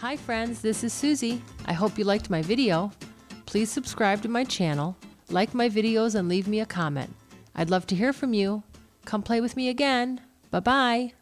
Hi friends, this is Susie. I hope you liked my video. Please subscribe to my channel, like my videos, and leave me a comment. I'd love to hear from you. Come play with me again. Bye bye.